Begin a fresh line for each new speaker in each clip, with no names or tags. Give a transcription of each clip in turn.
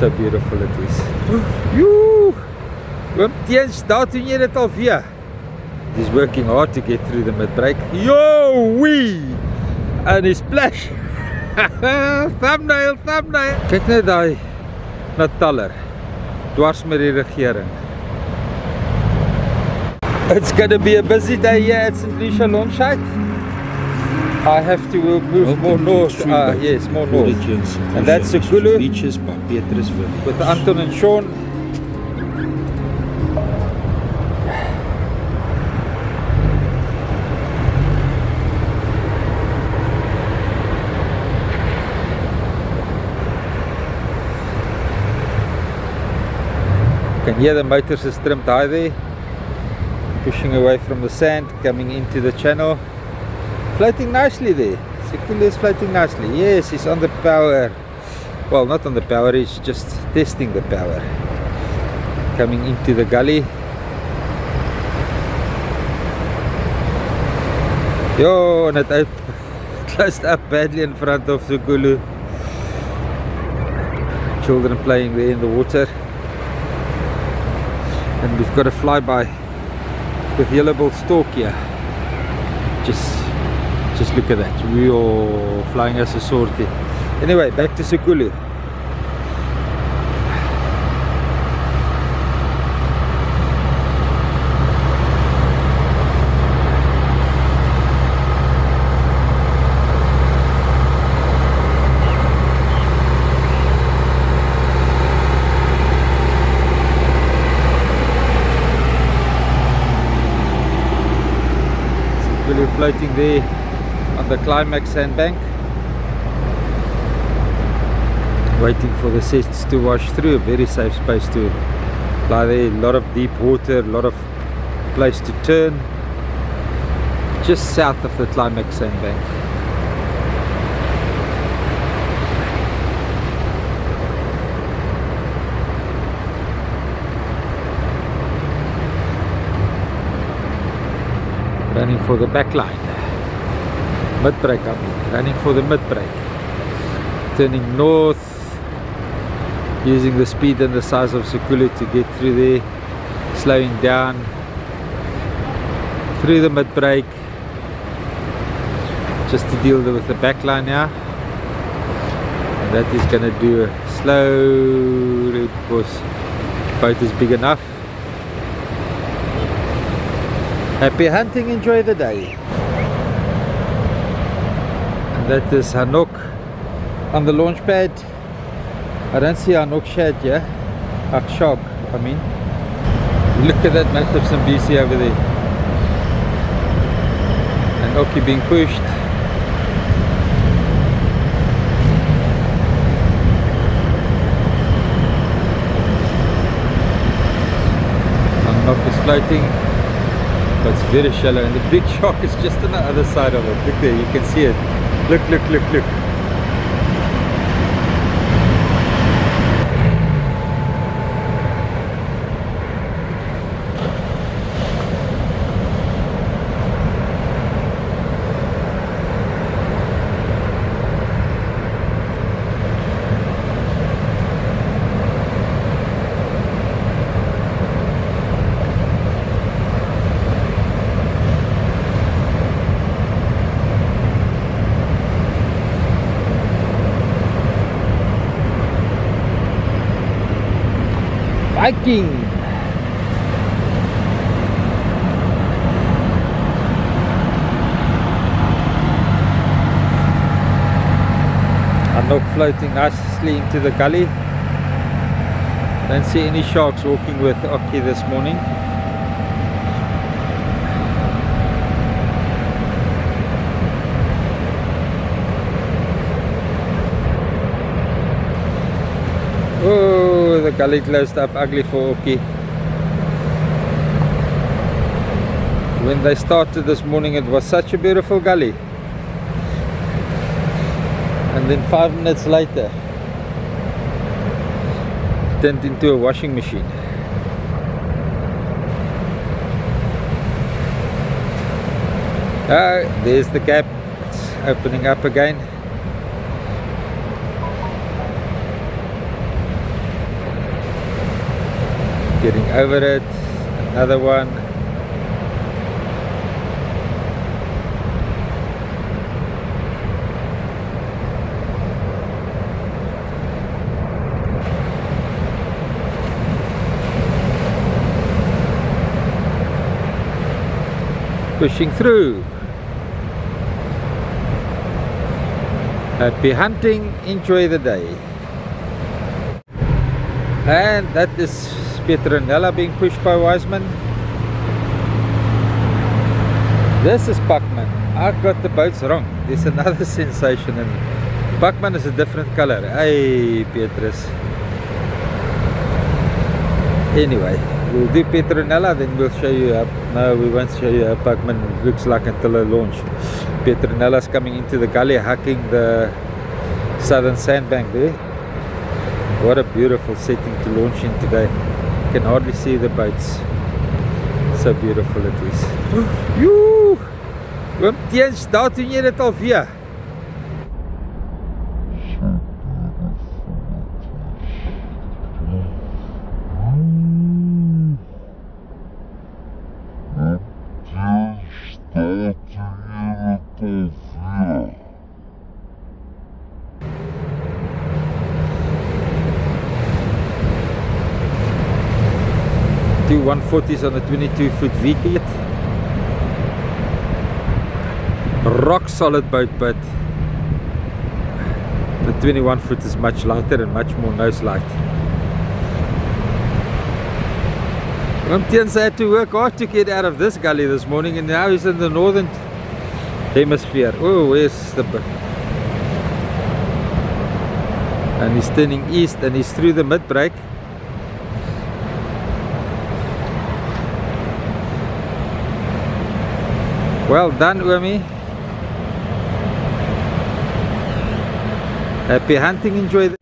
so beautiful it is. Joe! Oom Teens, daar doen jy dit alweer. He's working hard to get through the mid-break. Yo, wee! And he splash. thumbnail, thumbnail. Kyk net daai Nataller. Dwars met die regering. It's going to be a busy day here at St. Lucia Launchite. I have to move
Welcome
more north. Uh, yes, more north. And that's
Oceans,
Sekulu.
Beaches by Petrus.
With Anton and Sean. You can hear the motors is trimmed high there. Pushing away from the sand, coming into the channel. Floating nicely there. Sekulu is floating nicely. Yes, he's on the power. Well, not on the power, he's just testing the power. Coming into the gully. Yo, and it closed up badly in front of Zugulu. Children playing there in the water. And we've got a flyby with yellow-billed stork here. Just, just look at that. We are flying as a sortie. Anyway, back to. Sekulu floating there the climax sandbank. waiting for the sets to wash through. A very safe space to lie there. A lot of deep water, a lot of place to turn. Just south of the climax sandbank. Running for the back line. Mid break, I mean. Running for the mid break turning north using the speed and the size of Sekulu to get through there slowing down. Through the mid break just to deal with the back line now and that is going to do a slow because boat is big enough. Happy hunting enjoy the day that is Hanok on the launch pad. I don't see Nook Shad here Akshog I mean. Look at that magnificent BC over there. And Oki being pushed. Nook is floating but it's very shallow and the big shark is just on the other side of it. Look there you can see it look look Viking. Anok floating nicely into the gully. Don't see any sharks walking with Oki this morning. The gully closed up ugly for Oki. When they started this morning, it was such a beautiful gully. And then five minutes later, turned into a washing machine. Ah, there's the gap. It's opening up again. Getting over it. Another one. Pushing through. Happy hunting. Enjoy the day. And that is Petronella being pushed by Wiseman. This is Buckman. I got the boats wrong. There's another sensation and Buckman is a different color. Hey Petrus. Anyway we'll do Petronella then we'll show you up. no we won't show you how Buckman looks like until I launch. Petronella's coming into the gully hacking the southern sandbank there. What a beautiful setting to launch in today can hardly see the boats so beautiful it is. Joe! Oom Teens, daar doen jy dit alweer two 140s on the 22 foot V-kit. Rock solid boat but the 21 foot is much lighter and much more nose light. Mumtians had to work hard to get out of this gully this morning and now he's in the northern hemisphere. Oh where's the and he's turning east and he's through the mid break Well done, Umi. Happy hunting, enjoy the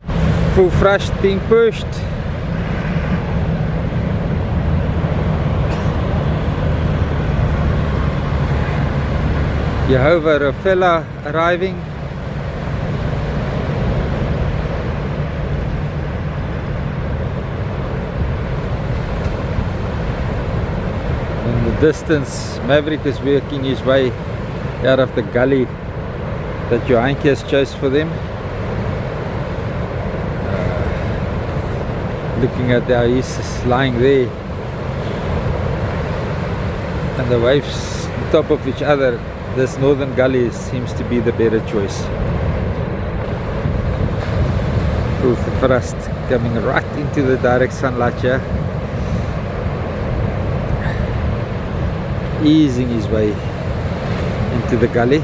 full fresh being pushed. Jehovah Rafaela arriving. In the distance, Maverick is working his way out of the gully that Johanke has chose for them. Uh, looking at how he's lying there and the waves on top of each other, this northern gully seems to be the better choice. Full thrust coming right into the direct sunlight here. Easing his way into the gully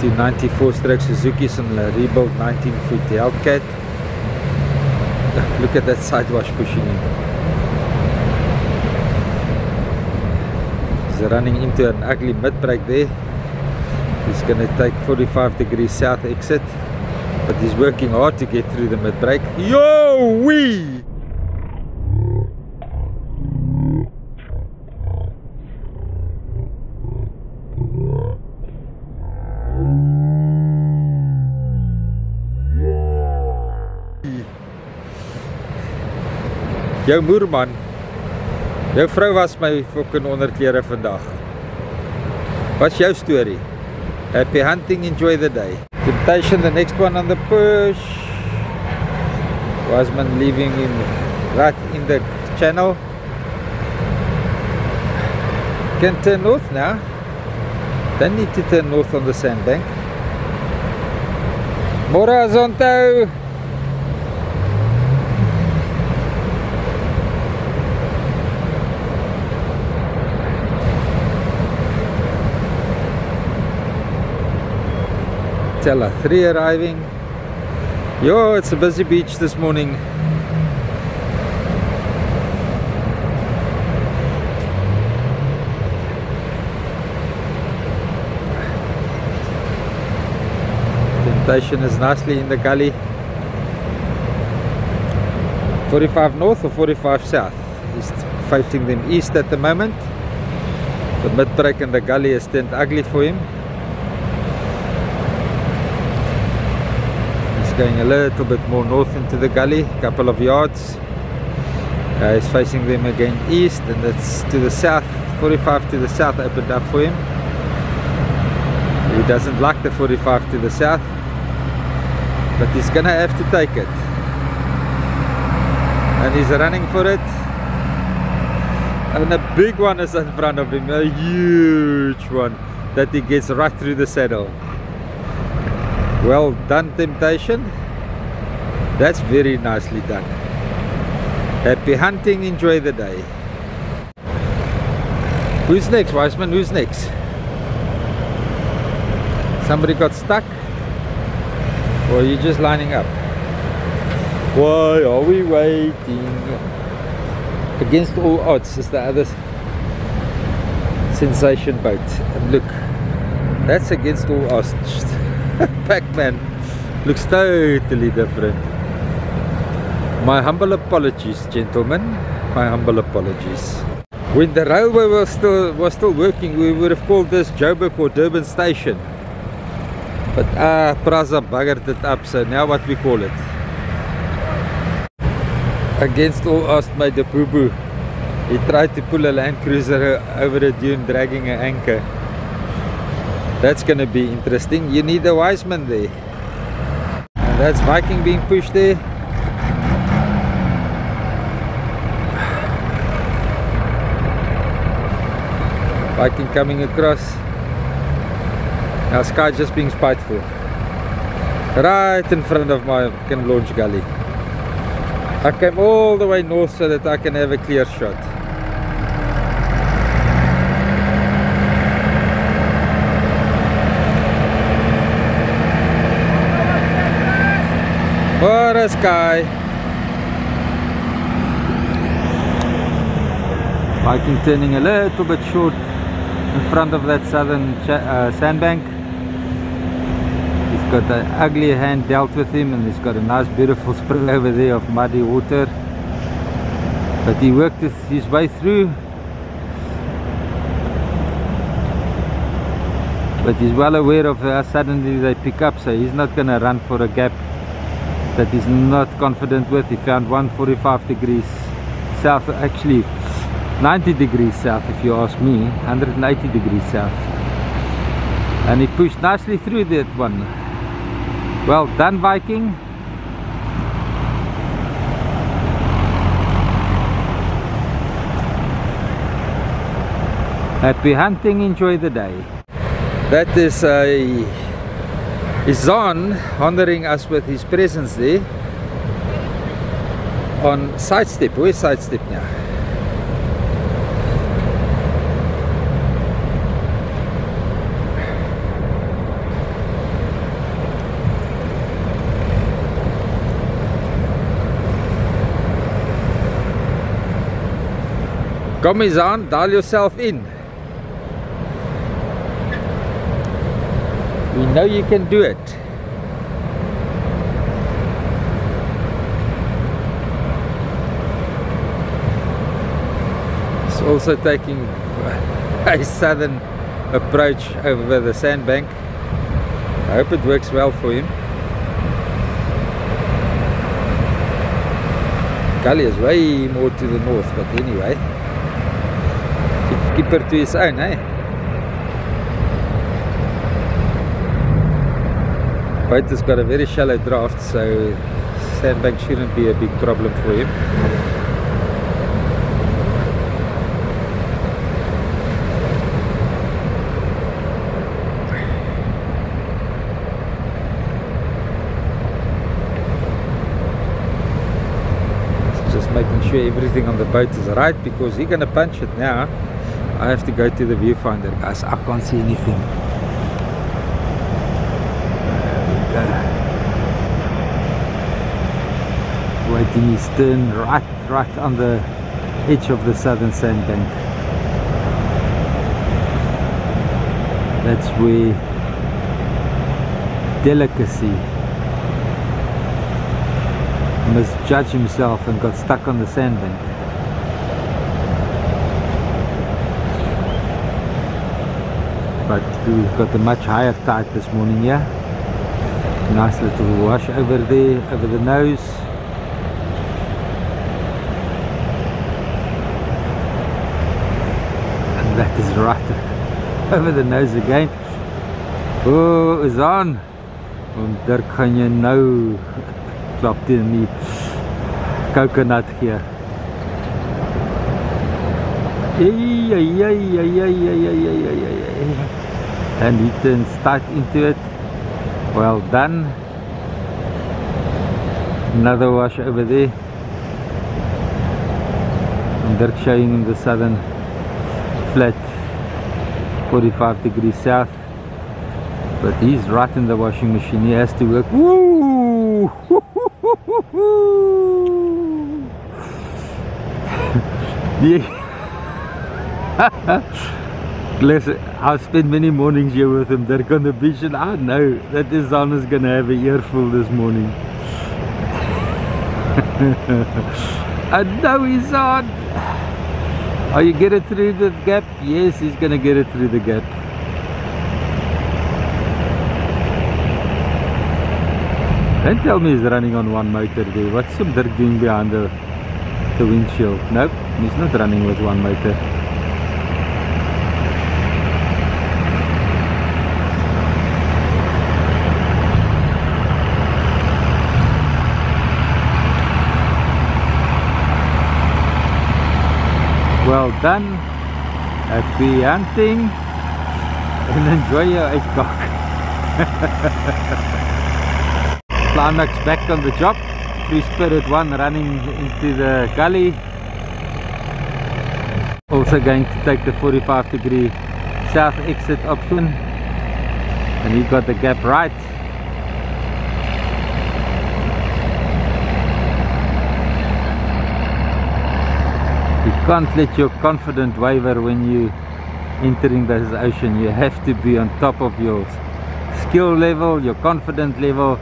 to 94 stroke Suzuki's and the rebuilt 19 foot Hellcat. Look at that sidewash pushing in. He's running into an ugly mid break there. He's going to take 45 degrees south exit but he's working hard to get through the mid break. Yo wee Jou moerman. Jou vrou was my fucking onderklere vandag. Wat's jou storie? Happy hunting, enjoy the day. Temptation the next one on the push. Wasman leaving in right in the channel. Can turn north now. Don't need to turn north on the sandbank. Mora Zonto. Stella 3 arriving. Yo, it's a busy beach this morning. Temptation is nicely in the gully. 45 north or 45 south. He's facing them east at the moment. The mid break in the gully is turned ugly for him. Going a little bit more north into the gully, a couple of yards. Uh, he's facing them again east and that's to the south, 45 to the south opened up for him. He doesn't like the 45 to the south, but he's gonna have to take it. And he's running for it. And a big one is in front of him, a huge one that he gets right through the saddle. Well done, Temptation. That's very nicely done. Happy hunting, enjoy the day. Who's next, Wiseman? Who's next? Somebody got stuck? Or you just lining up? Why are we waiting? Against all odds is the other sensation boat. And look, that's against all odds. Pac-Man looks totally different. My humble apologies, gentlemen. My humble apologies. When the railway was still was still working, we would have called this Joburg or Durban Station. But ah, uh, Prasa buggered it up, so now what we call it? Against all odds, my the boo boo. He tried to pull a Land Cruiser over the dune, dragging an anchor. That's gonna be interesting. You need a Wiseman there. And that's Viking being pushed there. Viking coming across. Now Sky just being spiteful. Right in front of my launch gully. I came all the way north so that I can have a clear shot. What a sky! Viking turning a little bit short in front of that southern uh, sandbank. He's got an ugly hand dealt with him and he's got a nice beautiful spring over there of muddy water. But he worked his way through. But he's well aware of how suddenly they pick up so he's not going to run for a gap that he's not confident with. He found 145 degrees south, actually 90 degrees south if you ask me, 180 degrees south. And he pushed nicely through that one. Well done Viking. Happy hunting, enjoy the day. That is a is on honoring us with his presence there on sidestep. Where's sidestep now? Come on, dial yourself in. We know you can do it. It's also taking a southern approach over the sandbank. I hope it works well for him. Gully is way more to the north, but anyway. Keep to his own, eh? Boat has got a very shallow draft so sandbank shouldn't be a big problem for him. Just making sure everything on the boat is right because he's gonna punch it now. I have to go to the viewfinder guys. I can't see anything his turn right right on the edge of the southern sandbank. That's where delicacy misjudged himself and got stuck on the sandbank. But we've got a much higher tide this morning yeah? Nice little wash over there, over the nose. And that is right over the nose again. Oh, is on. Want Dirk gaan jy nou klap teen die coconut ay. And he turns tight into it. Well done. Another wash over there. And Dirk showing him the southern flat 45 degrees south. But he's right in the washing machine. He has to work. Woo! Listen, I've spent many mornings here with him. They're on the beach and I know that this son is going to have a earful this morning. I know he's on. Are you get it through the gap? Yes, he's going to get it through the gap. Don't tell me he's running on one motor there. What's some Dirk doing behind the, the windshield? Nope, he's not running with one motor. Well done. Happy hunting. And enjoy your ice cock. Climax back on the job. Free Spirit 1 running into the gully. Also going to take the 45 degree south exit option. And he got the gap right. You can't let your confidence waver when you entering this ocean. You have to be on top of your skill level, your confidence level.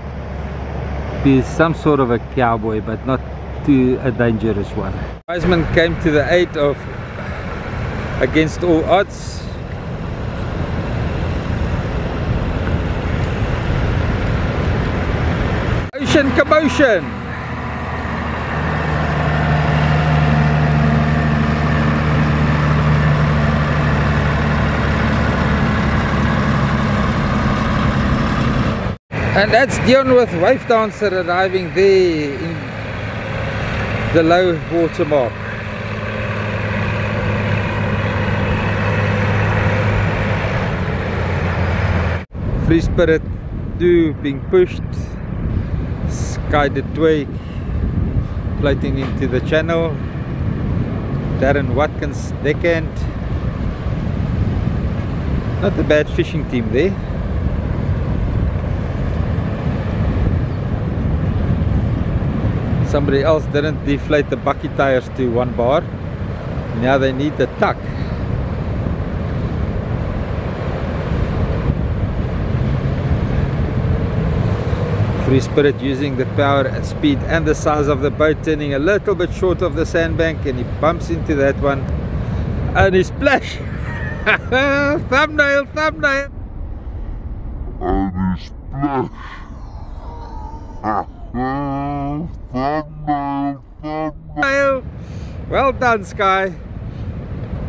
Be some sort of a cowboy, but not to a dangerous one. Wiseman came to the aid of against all odds. Ocean commotion. And that's Dion with Wave Dancer arriving there in the low water mark. Free Spirit 2 being pushed. The Twig floating into the channel. Darren Watkins deckhand. Not a bad fishing team there. Somebody else didn't deflate the bakkie tires to one bar. Now they need the tuck. Free Spirit using the power and speed and the size of the boat turning a little bit short of the sandbank and he bumps into that one. And he splash! Thumbnail thumbnail!
And he splash
well done, Sky.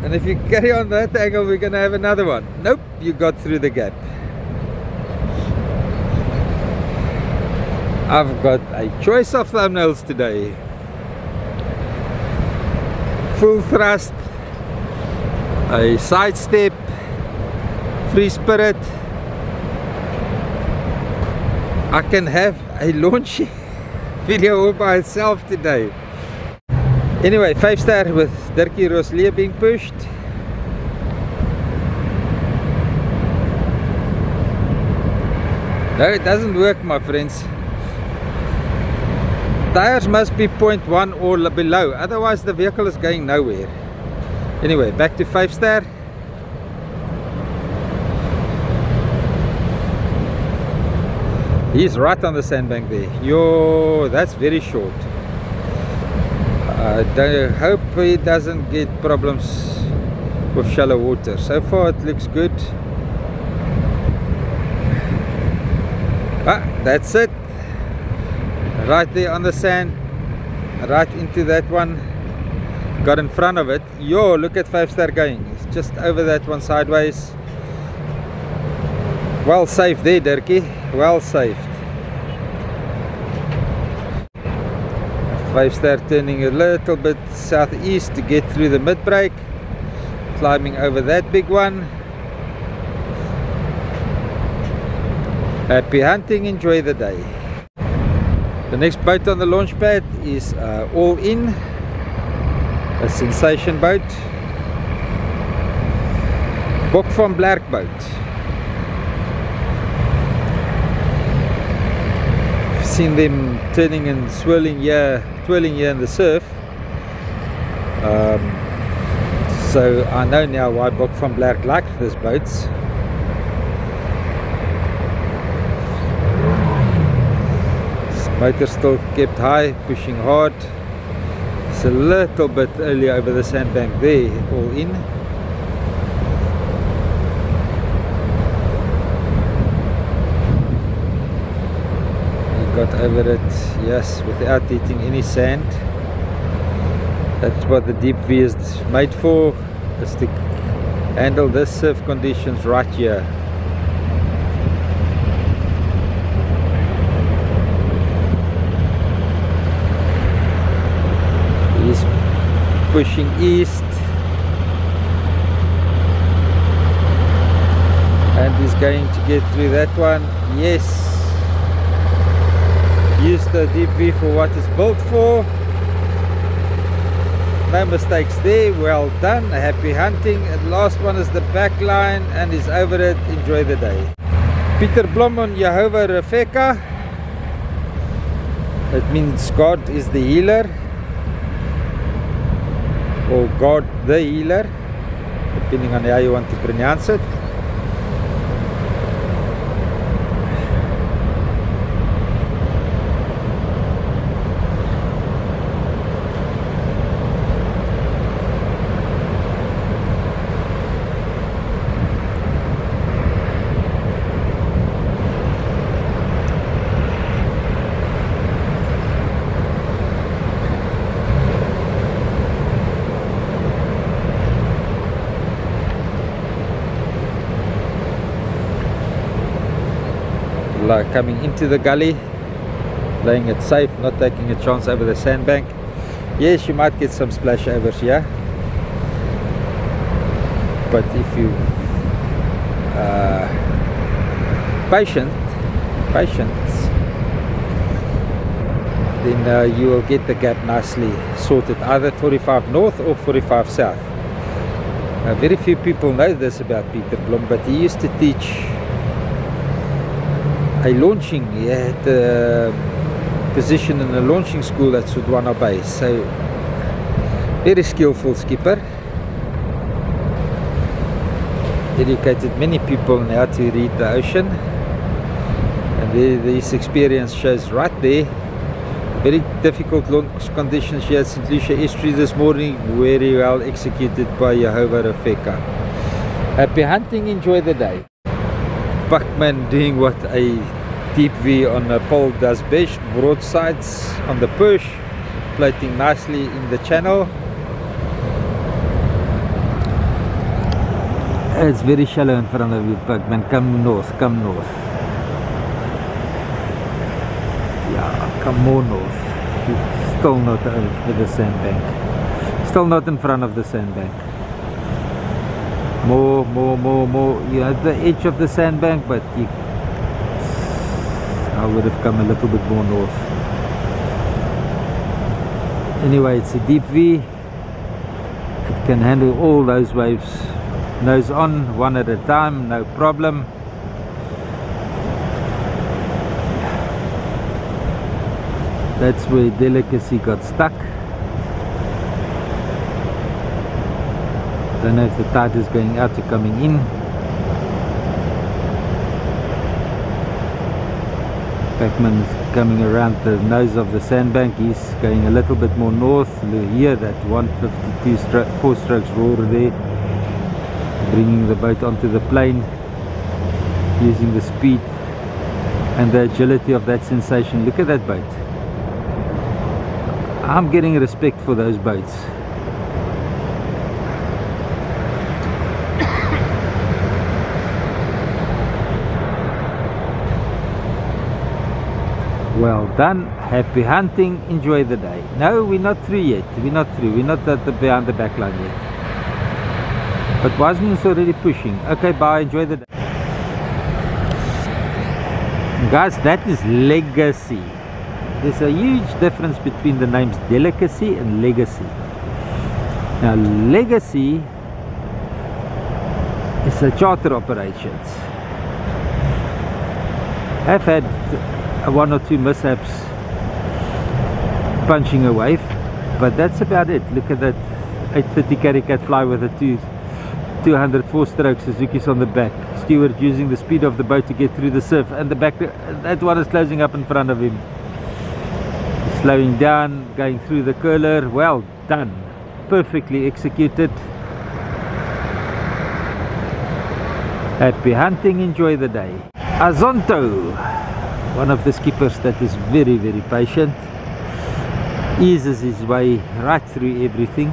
And if you carry on that angle, we're going to have another one. Nope, you got through the gap. I've got a choice of thumbnails today. Full thrust, a side step, free spirit. I can have a launch video all by itself today. Anyway, 5 star with Dirkie Roslee being pushed. No, it doesn't work my friends. Tires must be 0.1 or below, otherwise the vehicle is going nowhere. Anyway, back to 5 star. he's right on the sandbank there. Yo that's very short. I don't, hope he doesn't get problems with shallow water. So far it looks good. Ah that's it. Right there on the sand right into that one. Got in front of it. Yo look at five star going. It's just over that one sideways. Well safe there Dirkie. Well safe. 5 star turning a little bit southeast to get through the mid break climbing over that big one. Happy hunting enjoy the day. The next boat on the launch pad is uh, all in. A sensation boat. Bok van Blerk boat. Seen them turning and swirling yeah twirling here in the surf. Um, so I know now why Bok van Blerk liked these boats. motor still kept high pushing hard it's a little bit early over the sandbank there all in we got over it yes without eating any sand. That's what the deep V is made for is to handle this surf conditions right here. He's pushing east. And he's going to get through that one. Yes use the DV for what it's built for. No mistakes there well done happy hunting. And last one is the back line and he's over it. Enjoy the day. Peter Blom on Jehovah Rafeka it means God is the healer. Or God the healer depending on how you want to pronounce it like coming into the gully playing it safe not taking a chance over the sandbank. Yes you might get some splash overs here but if you uh, patient patience then uh, you will get the gap nicely sorted either 45 north or 45 south. Very few people know this about Peter Blom but he used to teach a launching he had a position in a launching school at Sodwana Bay. So very skillful skipper. Educated many people on how to read the ocean. And this experience shows right there very difficult launch conditions here at St. Lucia Estuary this morning very well executed by Jehovah Rafeka. Happy hunting enjoy the day Buckman doing what a deep V on a pole does best, broadsides on the push, floating nicely in the channel. It's very shallow in front of you, Buckman. Come north, come north. Yeah, come more north. Still not over the sandbank. Still not in front of the sandbank more more more more. You know the edge of the sandbank but you I would have come a little bit more north. Anyway it's a deep V. It can handle all those waves. Nose on one at a time no problem. That's where delicacy got stuck don't know if the tide is going out or coming in. Packman's coming around the nose of the sandbank. He's going a little bit more north. Here that 152 stro four strokes roar there. Bringing the boat onto the plane using the speed and the agility of that sensation. Look at that boat. I'm getting respect for those boats well done. Happy hunting. Enjoy the day. No we're not through yet. We're not through. We're not at the behind the back line yet. But Wiseman's already pushing. Okay bye. Enjoy the day. Guys that is legacy. There's a huge difference between the names delicacy and legacy. Now legacy is a charter operations I've had Uh, one or two mishaps punching a wave but that's about it. Look at that 830 Caricat fly with a two 204 stroke Suzuki's on the back. Steward using the speed of the boat to get through the surf and the back uh, that one is closing up in front of him. Slowing down going through the curler. Well done. Perfectly executed. Happy hunting. Enjoy the day. Azonto one of the skippers that is very very patient. Eases his way right through everything.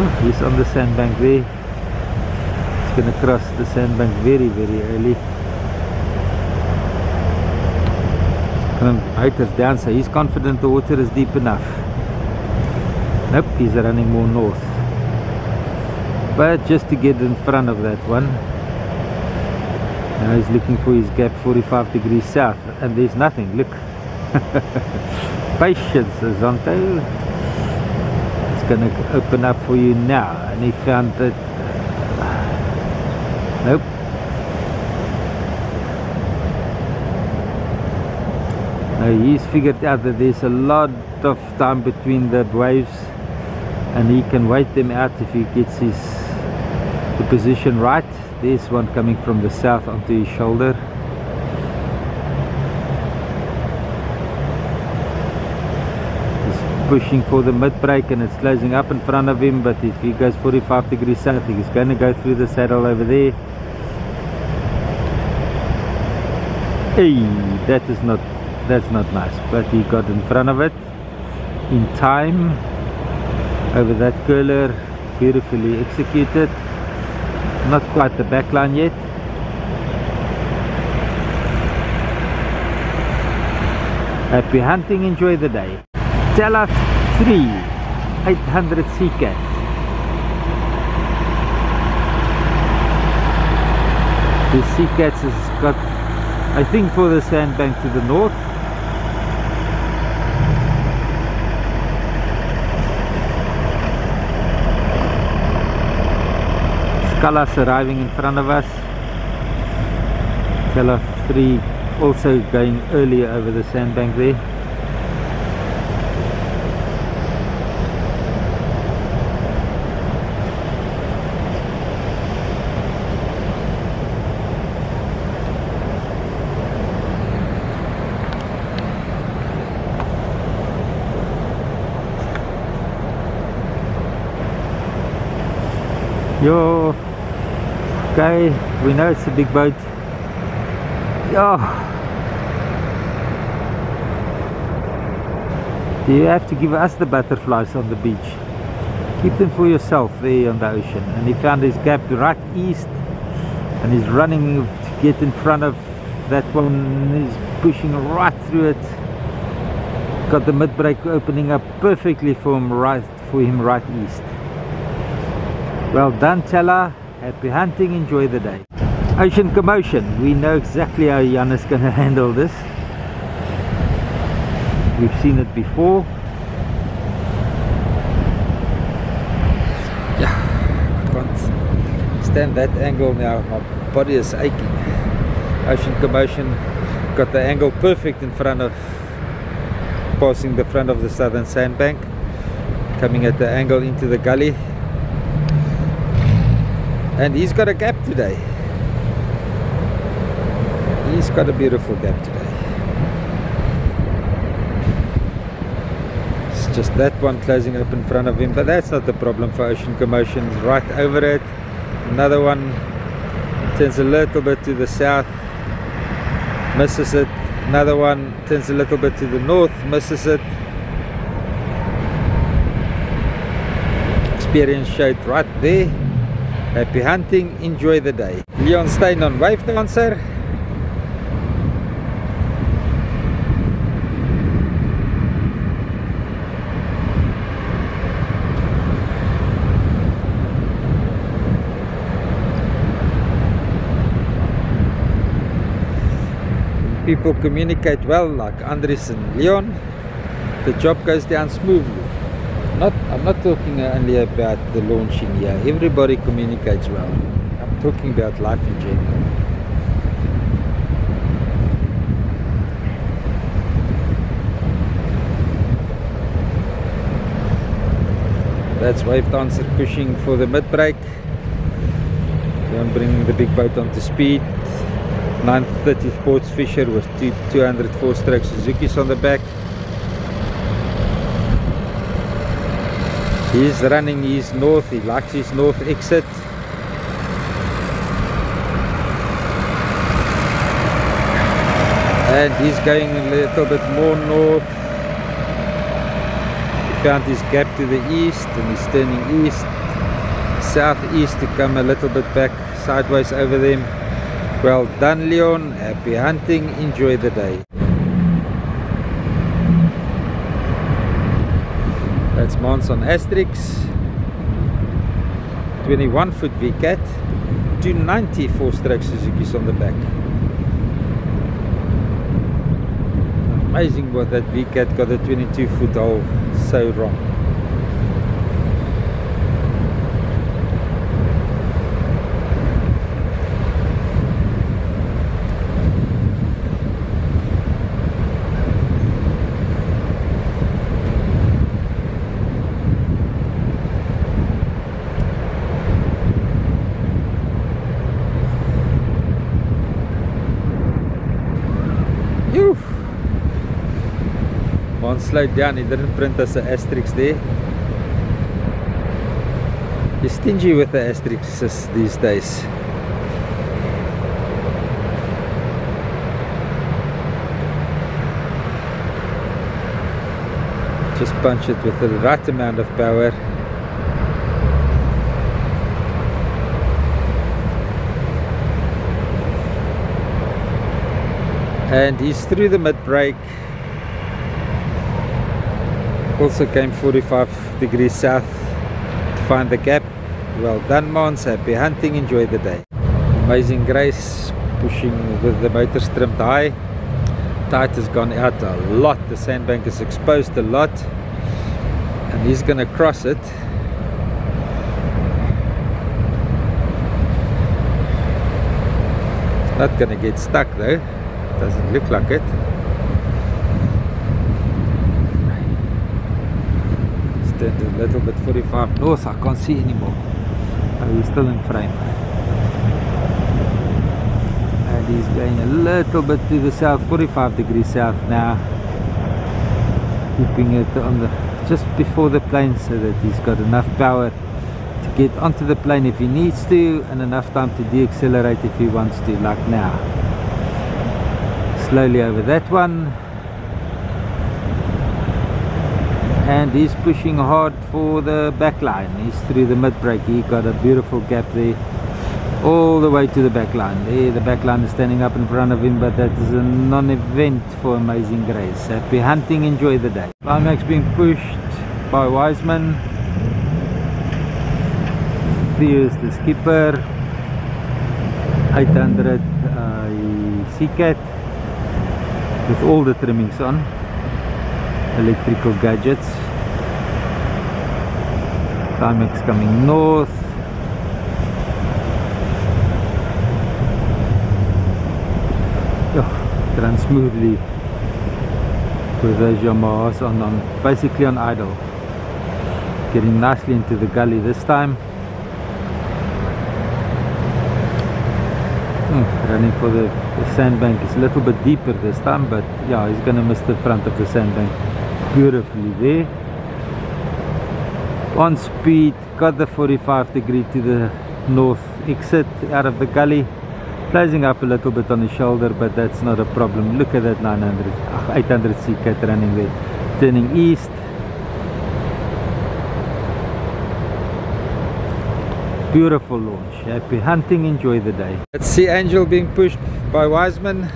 Oh, he's on the sandbank there. He's gonna cross the sandbank very very early and is down so he's confident the water is deep enough. Nope he's running more north. But just to get in front of that one now he's looking for his gap 45 degrees south and there's nothing look. Patience Zonto it's gonna open up for you now and he found that nope Uh, he's figured out that there's a lot of time between the waves and he can wait them out if he gets his the position right. There's one coming from the south onto his shoulder. He's pushing for the mid break and it's closing up in front of him but if he goes 45 degrees south he's going to go through the saddle over there. Hey, that is not that's not nice but he got in front of it in time. Over that curler beautifully executed. Not quite the back line yet. Happy hunting enjoy the day. Tella 3 800 sea cats the sea cats has got I think for the sandbank to the north Scalas arriving in front of us. Tella 3 also going earlier over the sandbank there. Yo Okay, we know it's a big boat. Yo. Do you have to give us the butterflies on the beach? Keep them for yourself there on the ocean. And he found his gap right east and he's running to get in front of that one. He's pushing right through it. Got the mid break opening up perfectly for him right for him right east. Well done, Tella. Happy hunting, enjoy the day. Ocean commotion, we know exactly how Jan is going to handle this. We've seen it before.
Yeah, can't stand that angle now. My body is aching.
Ocean commotion got the angle perfect in front of passing the front of the southern sandbank coming at the angle into the gully and he's got a gap today. He's got a beautiful gap today. It's just that one closing up in front of him but that's not the problem for ocean commotions right over it. Another one turns a little bit to the south misses it. Another one turns a little bit to the north misses it. Experience showed right there happy hunting enjoy the day. Leon stein on wave dancer. People communicate well like Andres and Leon. The job goes down smoothly not I'm not talking uh, only about the launching here. Everybody communicates well. I'm talking about life in general. That's wave dancer pushing for the mid break. Leon bringing the big boat onto speed. 930 Sports Fisher with two, 204 stroke Suzuki's on the back. He's running his north, he likes his north exit. And he's going a little bit more north. He found his gap to the east and he's turning east, southeast to come a little bit back sideways over them. Well done Leon, happy hunting, enjoy the day. That's Mons on Asterix. 21 foot VCAT, 294 stroke Suzuki's on the back. Amazing what that VCAT got a 22 foot hole so wrong. One slowed down, he didn't print us an asterisk there. He's stingy with the asterisks these days. Just punch it with the right amount of power. And he's through the mid break also came 45 degrees south to find the gap. Well done Mons. Happy hunting. Enjoy the day. Amazing grace pushing with the motor trimmed high. Tide has gone out a lot. The sandbank is exposed a lot. And he's gonna cross it. Not gonna get stuck though. Doesn't look like it turned a little bit 45 north I can't see anymore. He's still in frame. And he's going a little bit to the south 45 degrees south now. Keeping it on the just before the plane so that he's got enough power to get onto the plane if he needs to and enough time to deaccelerate if he wants to like now. Slowly over that one and he's pushing hard for the back line. He's through the mid break. He got a beautiful gap there. All the way to the back line. There the back line is standing up in front of him but that is a non-event for amazing grace. Happy hunting. Enjoy the day. Climax being pushed by wiseman. Theo is the skipper. 800 uh, Seacat with all the trimmings on electrical gadgets. Climax coming north. Oh, run smoothly with those Yamahas on, on basically on idle. Getting nicely into the gully this time. Hmm, running for the, the sandbank is a little bit deeper this time but yeah he's gonna miss the front of the sandbank beautifully there. On speed got the 45 degree to the north exit out of the gully. Closing up a little bit on the shoulder but that's not a problem. Look at that 900 800 Seacat running there. Turning east. Beautiful launch. Happy hunting. Enjoy the day. Let's see angel being pushed by wiseman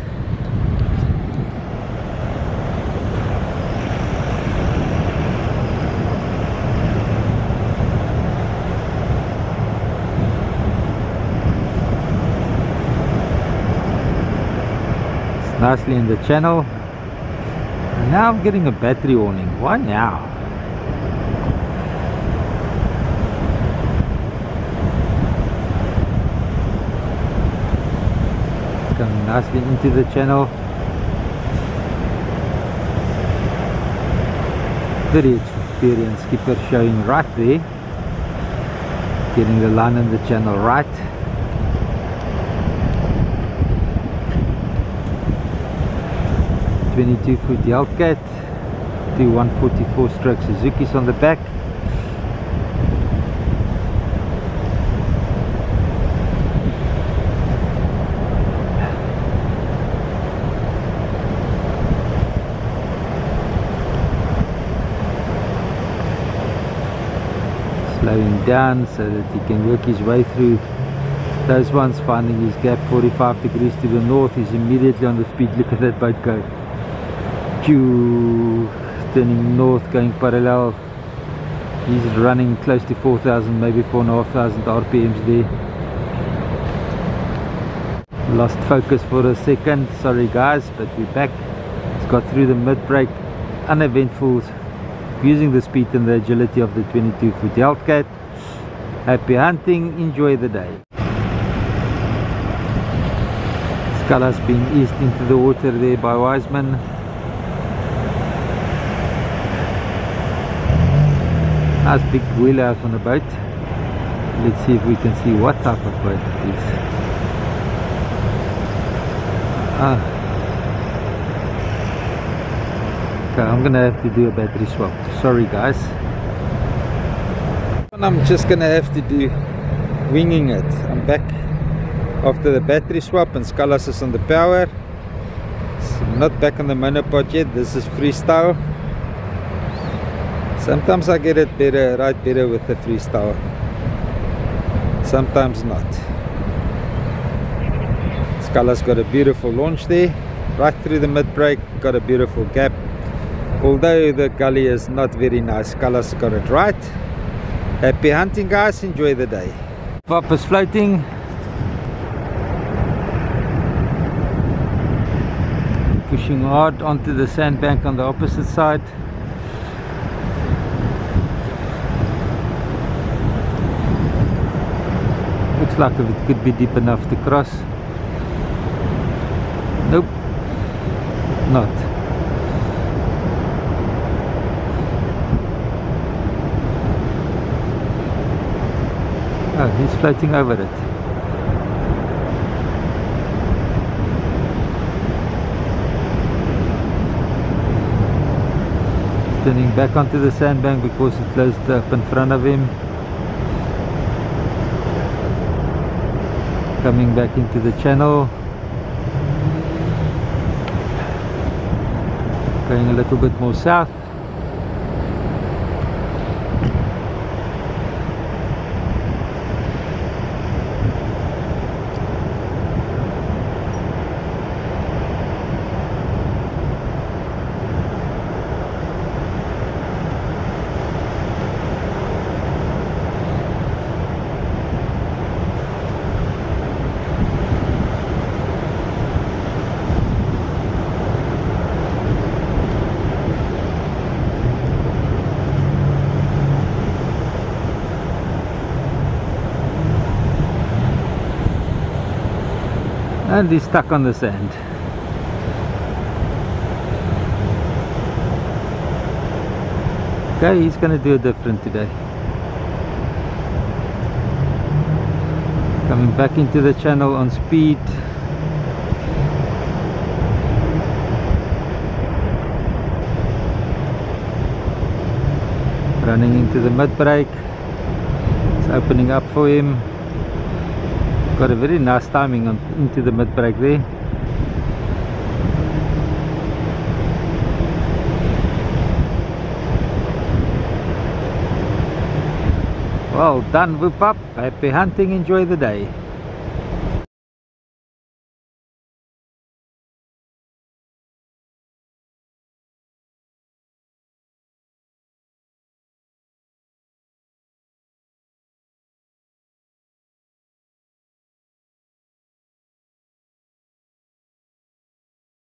nicely in the channel. And now I'm getting a battery warning. Why now? Coming nicely into the channel. Very experienced skipper showing right there. Getting the line in the channel right 22 foot Hellcat to 144 stroke Suzuki's on the back. Slowing down so that he can work his way through. Those ones finding his gap 45 degrees to the north he's immediately on the speed look at that boat go Q turning north going parallel he's running close to 4000 maybe 4500 rpms there. Lost focus for a second. Sorry guys but we're back. It's got through the mid break. Uneventful using the speed and the agility of the 22 foot Hellcat. Happy hunting. Enjoy the day. Sculler's being eased into the water there by Wiseman nice big wheelhouse on the boat. Let's see if we can see what type of boat it is. Ah. okay I'm gonna have to do a battery swap. Sorry guys. And I'm just gonna have to do winging it. I'm back after the battery swap and Scullas is on the power. So I'm not back on the monopod yet. This is freestyle Sometimes I get it better, right better with the freestyle. Sometimes not. Scala's got a beautiful launch there. Right through the mid break, got a beautiful gap. Although the gully is not very nice, Scala's got it right. Happy hunting guys, enjoy the day. Pop is floating. Pushing hard onto the sandbank on the opposite side. Like it could be deep enough to cross. Nope. Not. Oh he's floating over it. Turning back onto the sandbank because it closed up in front of him coming back into the channel. Going a little bit more south he's stuck on the sand. Okay he's gonna do it different today. Coming back into the channel on speed. Running into the mid break it's opening up for him got a very nice timing on into the mid break there. Well done whoop up. Happy hunting. Enjoy the day